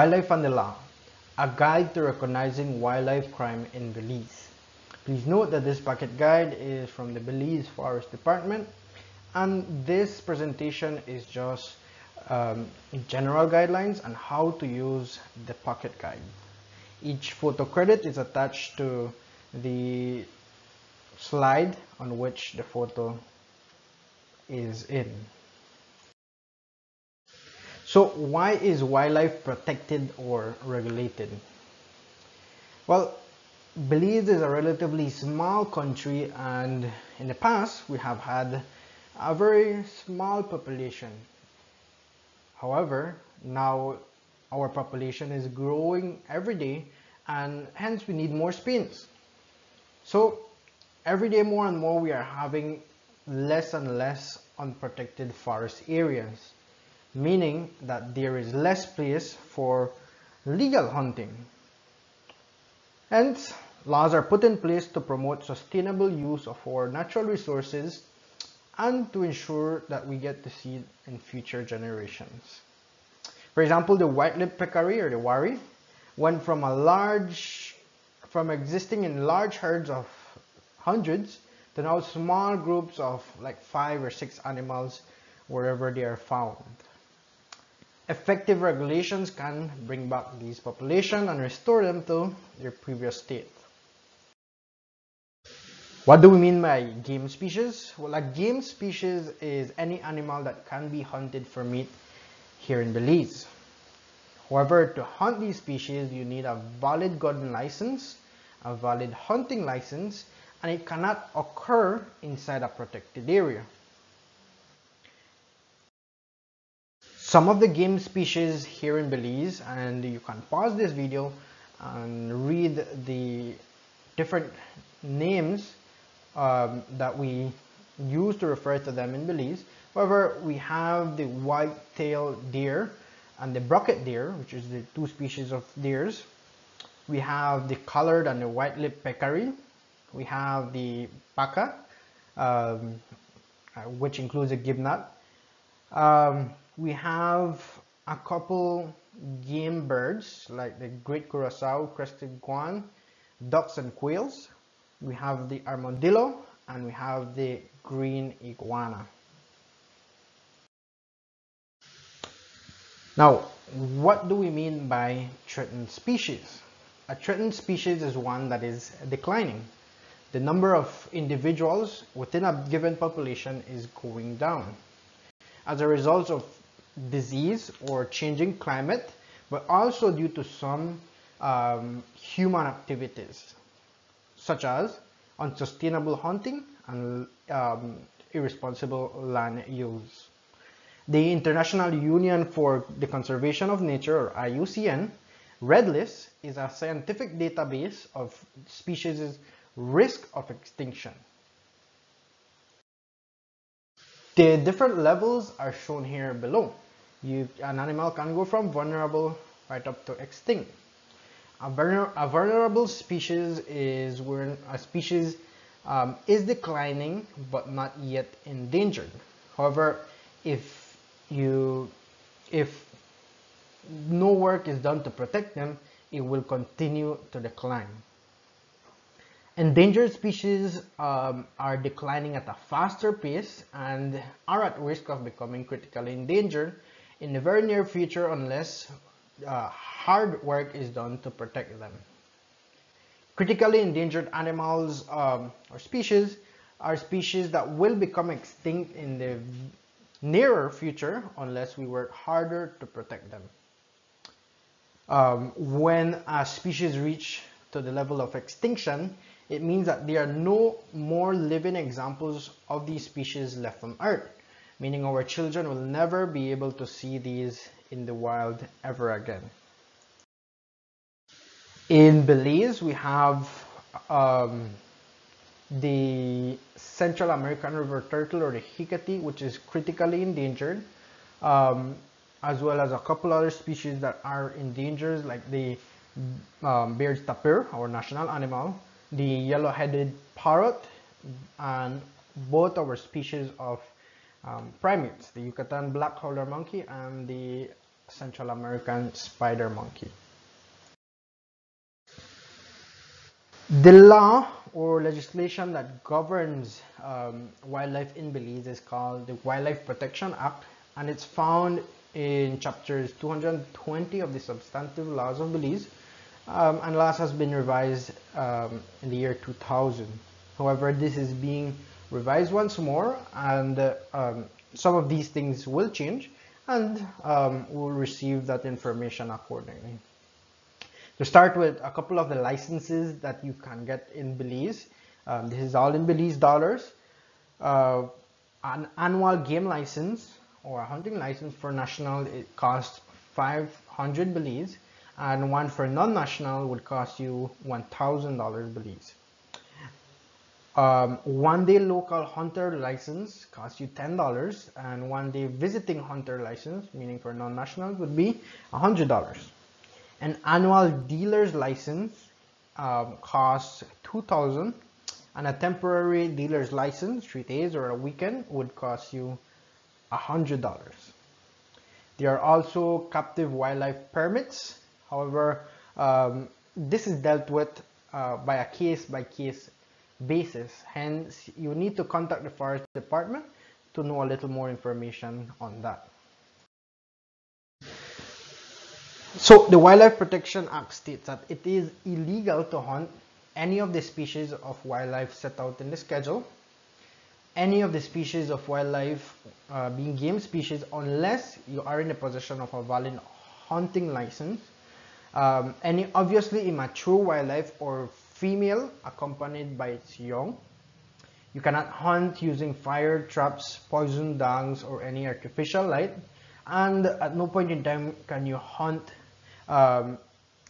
Wildlife and the Law, a guide to recognizing wildlife crime in Belize. Please note that this pocket guide is from the Belize Forest Department and this presentation is just um, general guidelines on how to use the pocket guide. Each photo credit is attached to the slide on which the photo is in. So why is wildlife protected or regulated? Well, Belize is a relatively small country and in the past we have had a very small population. However, now our population is growing every day and hence we need more space. So every day more and more we are having less and less unprotected forest areas meaning that there is less place for legal hunting. Hence, laws are put in place to promote sustainable use of our natural resources and to ensure that we get to see it in future generations. For example, the white-lipped peccary or the wari went from a large, from existing in large herds of hundreds to now small groups of like five or six animals wherever they are found. Effective regulations can bring back these population and restore them to their previous state. What do we mean by game species? Well, a game species is any animal that can be hunted for meat here in Belize. However, to hunt these species, you need a valid gun license, a valid hunting license, and it cannot occur inside a protected area. Some of the game species here in Belize and you can pause this video and read the different names um, that we use to refer to them in Belize. However, we have the white-tailed deer and the brocket deer, which is the two species of deers. We have the collared and the white-lipped peccary. We have the paca, um, uh, which includes a gibnut. Um, we have a couple game birds like the great curassow, crested guan, ducks and quails. We have the armadillo and we have the green iguana. Now, what do we mean by threatened species? A threatened species is one that is declining. The number of individuals within a given population is going down. As a result of disease or changing climate, but also due to some um, human activities, such as unsustainable hunting and um, irresponsible land use. The International Union for the Conservation of Nature, or IUCN, Red List is a scientific database of species' risk of extinction. The different levels are shown here below you an animal can go from vulnerable right up to extinct. A, vulner, a vulnerable species is where a species um, is declining but not yet endangered. However, if you if no work is done to protect them, it will continue to decline. Endangered species um, are declining at a faster pace and are at risk of becoming critically endangered in the very near future unless uh, hard work is done to protect them. Critically endangered animals um, or species are species that will become extinct in the nearer future unless we work harder to protect them. Um, when a species reach to the level of extinction, it means that there are no more living examples of these species left on Earth meaning our children will never be able to see these in the wild ever again. In Belize, we have um, the Central American river turtle or the hicatee, which is critically endangered, um, as well as a couple other species that are endangered, like the um, tapir, our national animal, the yellow-headed parrot, and both our species of um, primates, the Yucatan black howler monkey and the Central American spider monkey. The law or legislation that governs um, wildlife in Belize is called the Wildlife Protection Act and it's found in chapters 220 of the substantive laws of Belize um, and last has been revised um, in the year 2000. However, this is being revised once more and uh, um, some of these things will change and um, we'll receive that information accordingly. To start with a couple of the licenses that you can get in Belize. Um, this is all in Belize dollars. Uh, an annual game license or a hunting license for national it costs 500 Belize and one for non-national would cost you $1,000 Belize. Um, one day local hunter license costs you $10 and one day visiting hunter license, meaning for non-nationals, would be $100. An annual dealer's license um, costs 2000 and a temporary dealer's license, three days or a weekend, would cost you $100. There are also captive wildlife permits. However, um, this is dealt with uh, by a case-by-case -case basis. Hence, you need to contact the forest department to know a little more information on that. So the Wildlife Protection Act states that it is illegal to hunt any of the species of wildlife set out in the schedule, any of the species of wildlife uh, being game species unless you are in the possession of a valid hunting license, um, any obviously immature wildlife or female accompanied by its young. You cannot hunt using fire, traps, poison dungs, or any artificial light. And at no point in time can you hunt um,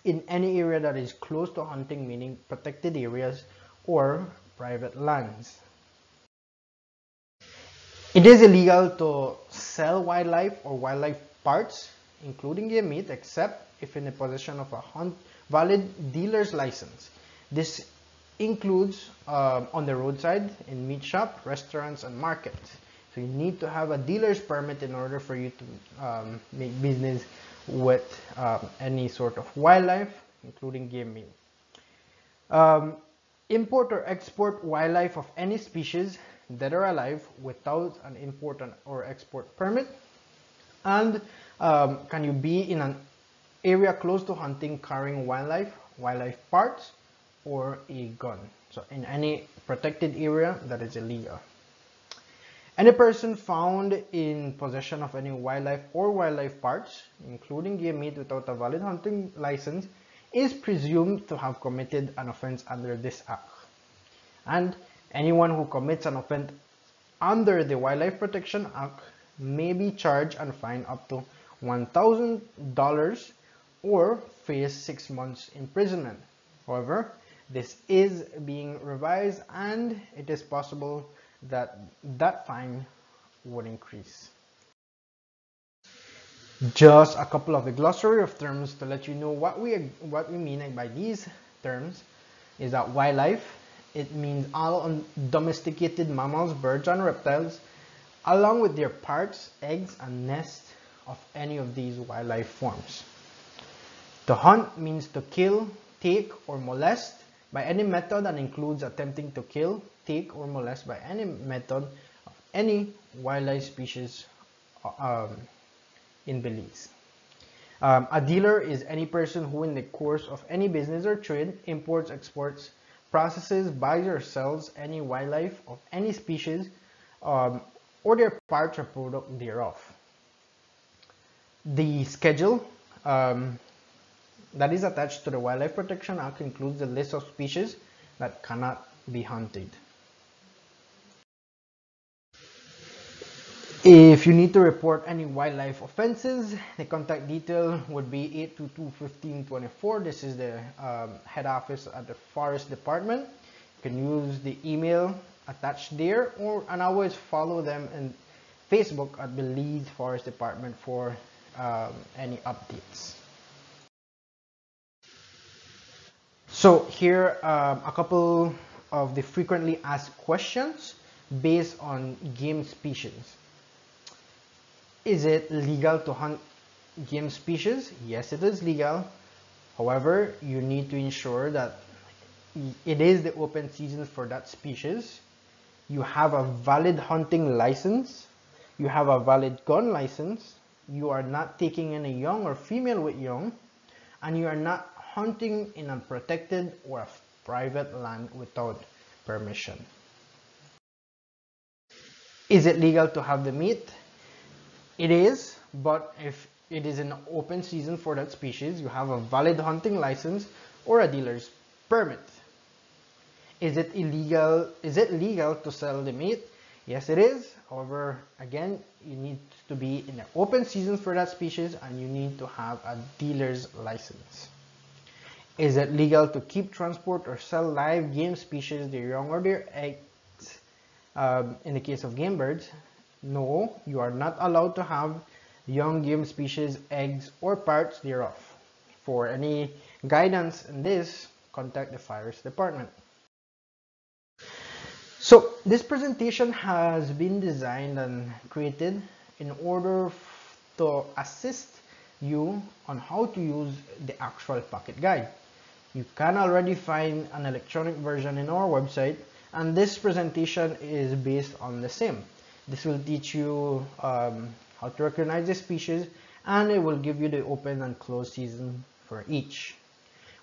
in any area that is close to hunting, meaning protected areas or private lands. It is illegal to sell wildlife or wildlife parts, including game meat, except if in the possession of a hunt, valid dealer's license. This includes um, on the roadside, in meat shop, restaurants, and markets. So you need to have a dealer's permit in order for you to um, make business with um, any sort of wildlife, including game meat. Um, import or export wildlife of any species, that are alive, without an import or export permit. And um, can you be in an area close to hunting carrying wildlife, wildlife parts, or a gun? So in any protected area that is illegal. Any person found in possession of any wildlife or wildlife parts, including game meat without a valid hunting license, is presumed to have committed an offense under this act. And anyone who commits an offense under the Wildlife Protection Act may be charged and fined up to $1,000 or face six months imprisonment. However, this is being revised and it is possible that that fine would increase. Just a couple of the glossary of terms to let you know what we what we mean by these terms is that wildlife it means all domesticated mammals, birds and reptiles along with their parts, eggs and nests of any of these wildlife forms. To hunt means to kill, take or molest by any method and includes attempting to kill, take, or molest by any method of any wildlife species um, in Belize. Um, a dealer is any person who in the course of any business or trade imports, exports, processes, buys or sells any wildlife of any species um, or their parts or product thereof. The schedule um, that is attached to the Wildlife Protection Act includes a list of species that cannot be hunted. If you need to report any wildlife offenses, the contact detail would be 822-1524. This is the um, head office at the Forest Department. You can use the email attached there or and always follow them in Facebook at the Belize Forest Department for um, any updates. So here um, a couple of the frequently asked questions based on game species. Is it legal to hunt game species, yes, it is legal. However, you need to ensure that it is the open season for that species. You have a valid hunting license. You have a valid gun license. You are not taking any young or female with young. And you are not hunting in a protected or private land without permission. Is it legal to have the meat? It is, but if it is an open season for that species, you have a valid hunting license or a dealer's permit. Is it illegal? Is it legal to sell the meat? Yes, it is. However, again, you need to be in an open season for that species and you need to have a dealer's license. Is it legal to keep, transport, or sell live game species, their young or their eggs? Um, in the case of game birds, no, you are not allowed to have young game species, eggs, or parts thereof. For any guidance in this, contact the Forest Department. So this presentation has been designed and created in order to assist you on how to use the actual pocket guide. You can already find an electronic version in our website and this presentation is based on the same. This will teach you um, how to recognize the species and it will give you the open and closed season for each.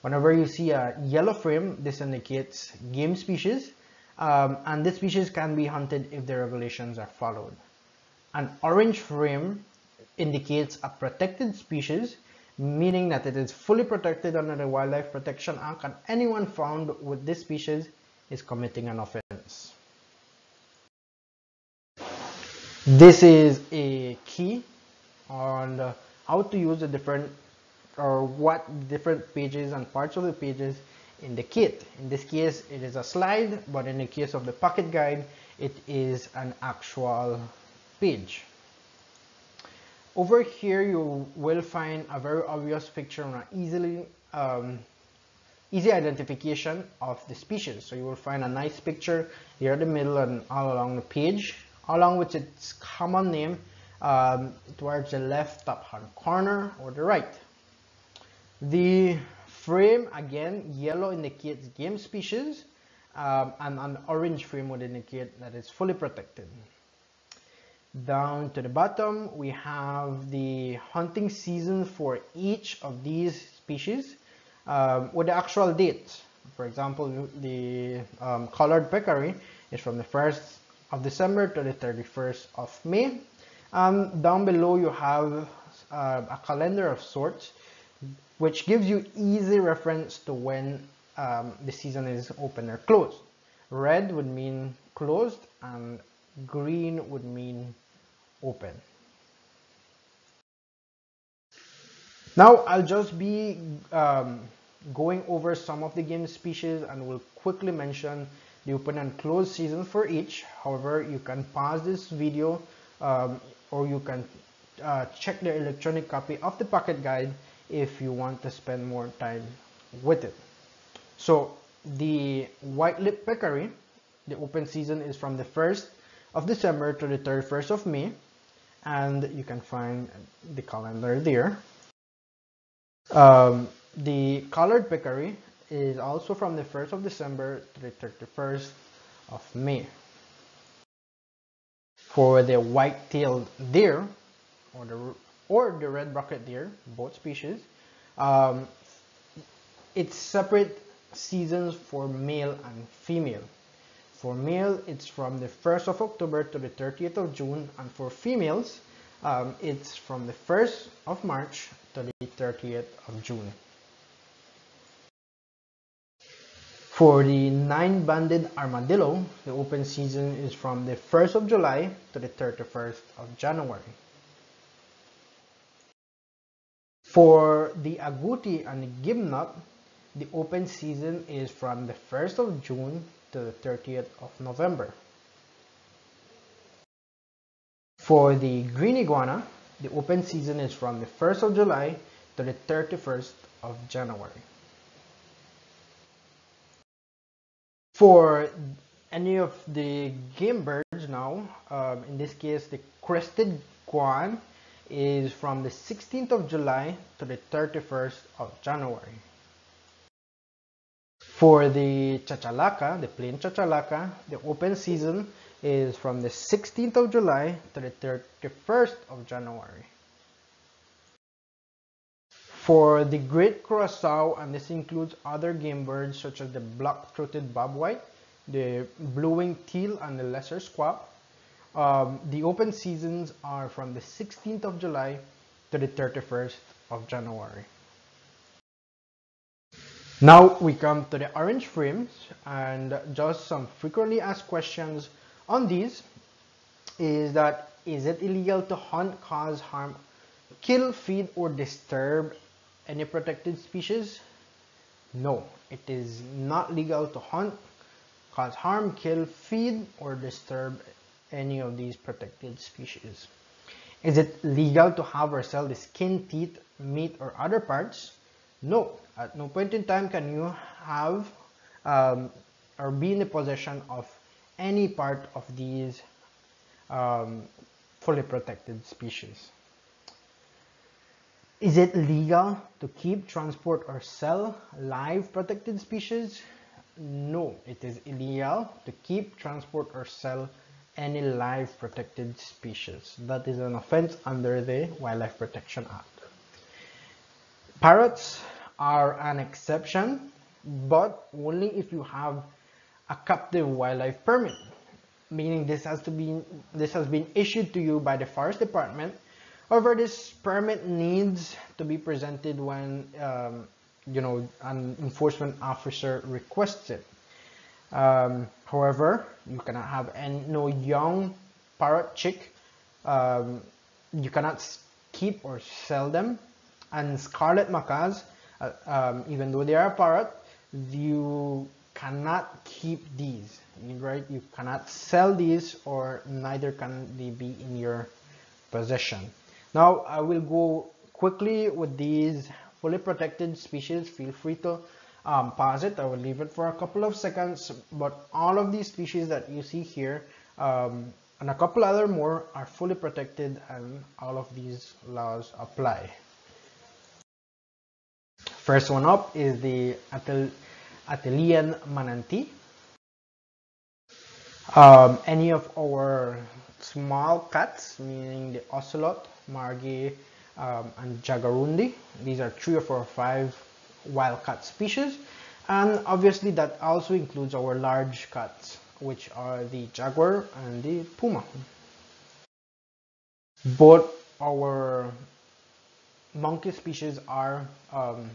Whenever you see a yellow frame, this indicates game species um, and this species can be hunted if the regulations are followed. An orange frame indicates a protected species meaning that it is fully protected under the Wildlife Protection Act and anyone found with this species is committing an offense. This is a key on how to use the different or what different pages and parts of the pages in the kit. In this case, it is a slide, but in the case of the pocket guide, it is an actual page. Over here, you will find a very obvious picture and easily um, easy identification of the species. So you will find a nice picture here in the middle and all along the page along with its common name um, towards the left top hand corner or the right. The frame again yellow indicates game species um, and an orange frame would indicate that it's fully protected. Down to the bottom we have the hunting season for each of these species um, with the actual dates. For example, the um, collared peccary is from the 1st of December to the 31st of May. Um, down below you have uh, a calendar of sorts which gives you easy reference to when um, the season is open or closed. Red would mean closed and green would mean open. Now I'll just be um, going over some of the game species and will quickly mention the open and close season for each. However, you can pause this video um, or you can uh, check the electronic copy of the pocket guide if you want to spend more time with it. So the white lip peccary, the open season is from the 1st of December to the 31st of May and you can find the calendar there. Um, the collared peccary is also from the 1st of December to the 31st of May. For the white-tailed deer, or the, or the red-brocket deer, both species, um, it's separate seasons for male and female. For male, it's from the 1st of October to the 30th of June, and for females, um, it's from the 1st of March to the 30th of June. For the nine-banded armadillo, the open season is from the 1st of July to the 31st of January. For the agouti and the gibnut, the open season is from the 1st of June to the 30th of November. For the green iguana, the open season is from the 1st of July to the 31st of January. For any of the game birds now, um, in this case the crested guan, is from the 16th of July to the 31st of January. For the chachalaca, the plain chachalaca, the open season is from the 16th of July to the 31st of January. For the great curassow, and this includes other game birds such as the black-throated bobwhite, the blue-winged teal, and the lesser scaup, um, the open seasons are from the 16th of July to the 31st of January. Now we come to the orange frames and just some frequently asked questions on these is that is it illegal to hunt, cause harm, kill, feed or disturb any protected species? No, it is not legal to hunt, cause harm, kill, feed or disturb any of these protected species. Is it legal to have or sell the skin, teeth, meat or other parts? No, at no point in time can you have um, or be in the possession of any part of these um, fully protected species. Is it legal to keep, transport, or sell live protected species? No, it is illegal to keep, transport, or sell any live protected species. That is an offense under the Wildlife Protection Act. Parrots are an exception, but only if you have a captive wildlife permit, meaning this has to be this has been issued to you by the forest department. However, this permit needs to be presented when um, you know an enforcement officer requests it. Um, however, you cannot have any, no young parrot chick. Um, you cannot keep or sell them. And scarlet macaws, uh, um, even though they are a parrot, you cannot keep these, right? You cannot sell these or neither can they be in your possession. Now, I will go quickly with these fully protected species. Feel free to um, pause it. I will leave it for a couple of seconds. But all of these species that you see here um, and a couple other more are fully protected and all of these laws apply. First one up is the Antillean manatee. Um, any of our small cats, meaning the ocelot, margay, um, and jaguarundi. These are three or four or five wildcat species and obviously that also includes our large cats which are the jaguar and the puma both our monkey species are um,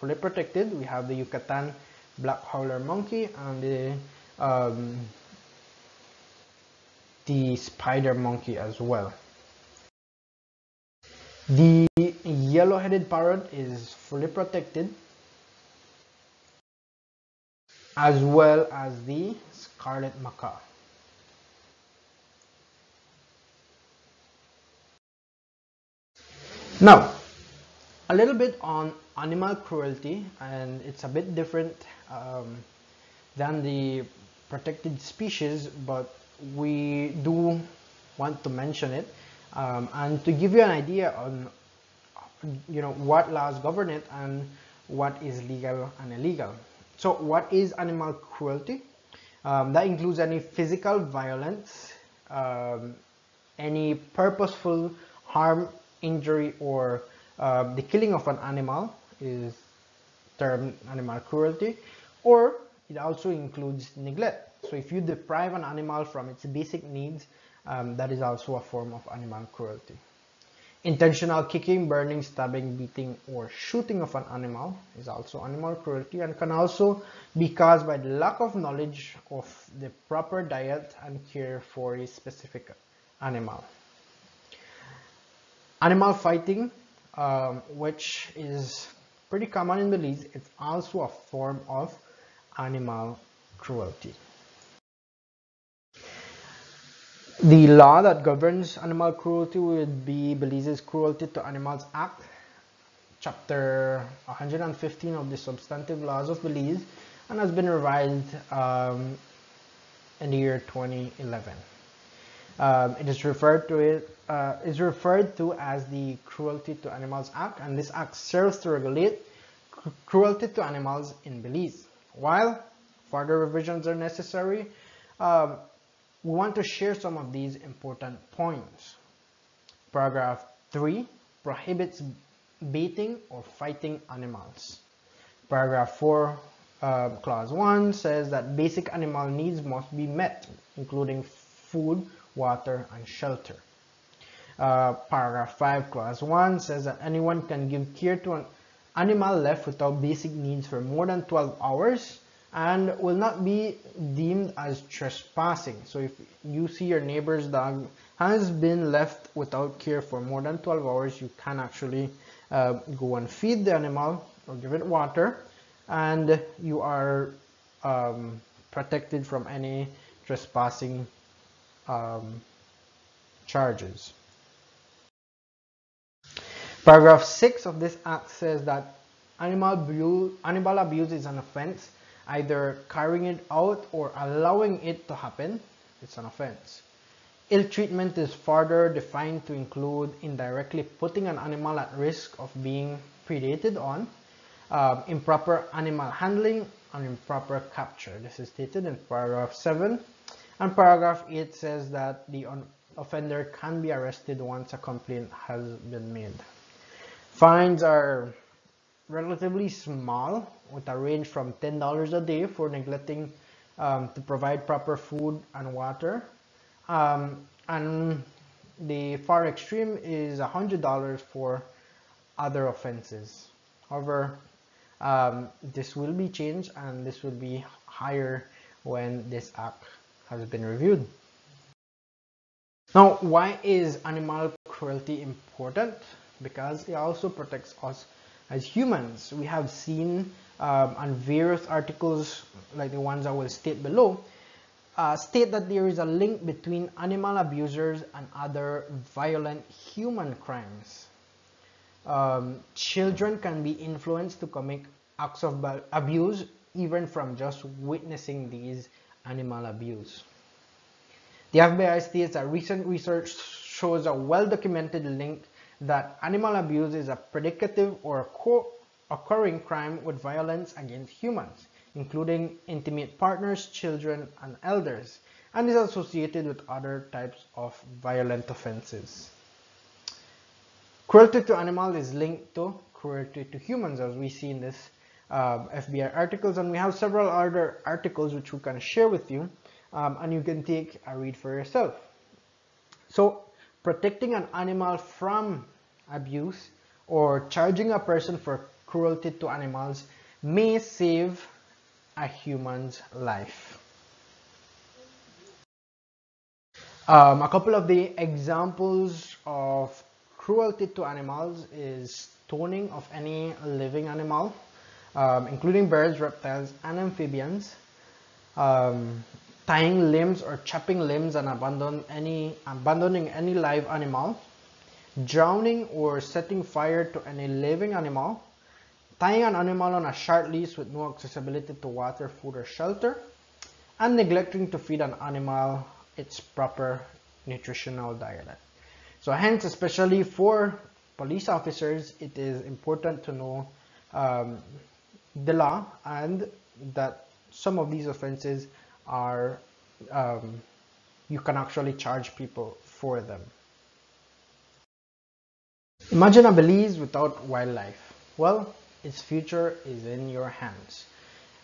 fully protected we have the Yucatan black howler monkey and the um, the spider monkey as well the yellow-headed parrot is fully protected as well as the scarlet macaw. Now, a little bit on animal cruelty and it's a bit different um, than the protected species but we do want to mention it. Um, and to give you an idea on you know what laws govern it and what is legal and illegal. So what is animal cruelty? Um, that includes any physical violence um, any purposeful harm injury or uh, the killing of an animal is termed animal cruelty or it also includes neglect so if you deprive an animal from its basic needs um, that is also a form of animal cruelty. Intentional kicking, burning, stabbing, beating, or shooting of an animal is also animal cruelty and can also be caused by the lack of knowledge of the proper diet and care for a specific animal. Animal fighting, um, which is pretty common in Belize, it's also a form of animal cruelty. The law that governs animal cruelty would be Belize's Cruelty to Animals Act, chapter 115 of the substantive laws of Belize, and has been revised um, in the year 2011. Um, it is referred to it uh, is referred to as the Cruelty to Animals Act, and this act serves to regulate cr cruelty to animals in Belize. While further revisions are necessary, um, we want to share some of these important points. Paragraph 3 prohibits baiting or fighting animals. Paragraph 4, uh, clause 1 says that basic animal needs must be met, including food, water, and shelter. Uh, paragraph 5, clause 1 says that anyone can give care to an animal left without basic needs for more than 12 hours and will not be deemed as trespassing. So if you see your neighbor's dog has been left without care for more than 12 hours, you can actually uh, go and feed the animal or give it water and you are um, protected from any trespassing um, charges. Paragraph 6 of this act says that animal abuse, animal abuse is an offense either carrying it out or allowing it to happen, it's an offense. Ill treatment is further defined to include indirectly putting an animal at risk of being predated on, uh, improper animal handling, and improper capture. This is stated in paragraph 7. And paragraph 8 says that the offender can be arrested once a complaint has been made. Fines are relatively small with a range from $10 a day for neglecting um, to provide proper food and water. Um, and the far extreme is $100 for other offenses. However, um, this will be changed and this will be higher when this act has been reviewed. Now, why is animal cruelty important? Because it also protects us as humans. We have seen um, on various articles like the ones I will state below uh, state that there is a link between animal abusers and other violent human crimes. Um, children can be influenced to commit acts of abuse even from just witnessing these animal abuse. The FBI states that recent research shows a well-documented link that animal abuse is a predicative or co-occurring crime with violence against humans, including intimate partners, children, and elders, and is associated with other types of violent offenses. Cruelty to animals is linked to cruelty to humans, as we see in this uh, FBI articles, and we have several other articles which we can share with you, um, and you can take a read for yourself. So protecting an animal from abuse or charging a person for cruelty to animals may save a human's life. Um, a couple of the examples of cruelty to animals is stoning of any living animal, um, including birds, reptiles, and amphibians, um, tying limbs or chopping limbs and abandon any, abandoning any live animal, drowning or setting fire to any living animal, tying an animal on a short leash with no accessibility to water, food, or shelter, and neglecting to feed an animal its proper nutritional diet. So hence, especially for police officers, it is important to know um, the law and that some of these offenses are um, you can actually charge people for them. Imagine a Belize without wildlife. Well, its future is in your hands.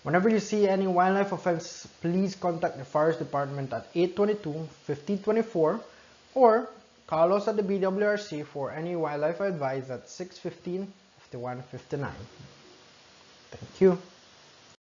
Whenever you see any wildlife offense, please contact the Forest Department at 822-1524 or call us at the BWRC for any wildlife advice at 615-5159. Thank you.